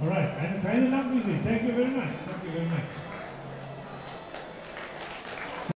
All right, and final love music. Thank you very much. Thank you very much.